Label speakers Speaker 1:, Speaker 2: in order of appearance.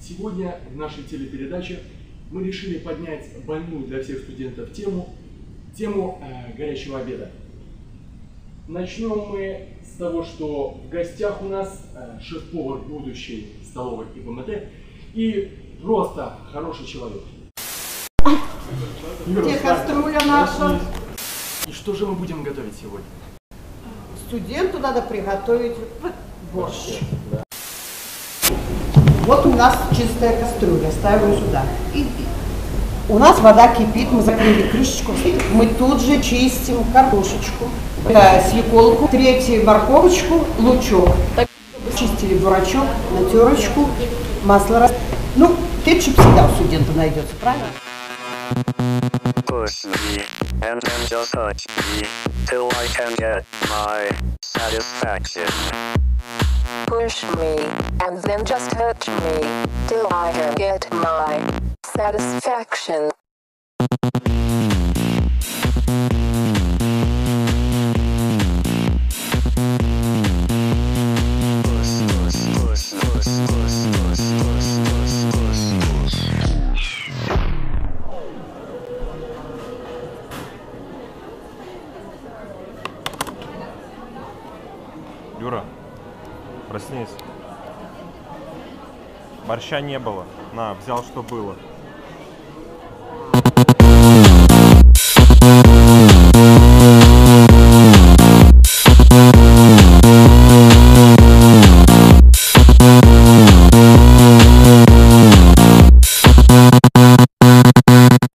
Speaker 1: Сегодня в нашей телепередаче мы решили поднять больную для всех студентов тему, тему э, горячего обеда. Начнем мы с того, что в гостях у нас э, шеф-повар будущей столовой ИПМТ и просто хороший человек.
Speaker 2: Где кастрюля наша?
Speaker 1: И что же мы будем готовить сегодня?
Speaker 2: Студенту надо приготовить борщ. Вот у нас чистая кастрюля, ставим сюда. И у нас вода кипит, мы закрыли крышечку. Мы тут же чистим картошечку, свеколку, третью морковочку, лучок. Чистили бурачок на терочку, масло. рас- Ну, кетчуп всегда у студента найдется, правильно?
Speaker 3: Push me, and then just touch me, till I can get my satisfaction.
Speaker 4: push me, and then just touch me, till I can get my satisfaction.
Speaker 5: Юра, проснись. Борща не было. На, взял, что было.